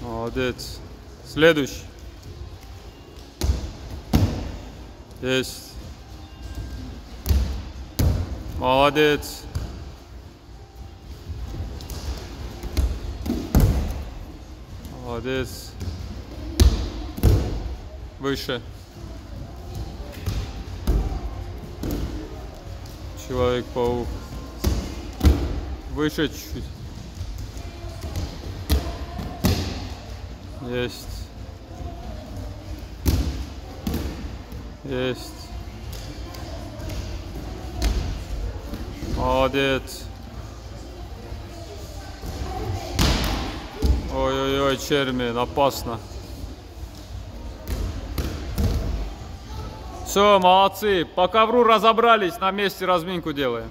Молодец. Следующий. Есть. Молодец. Молодец. Выше. Человек-паук. Выше чуть-чуть. Есть. Есть. Молодец. Ой-ой-ой, Чермин, опасно. Все, молодцы. По ковру разобрались, на месте разминку делаем.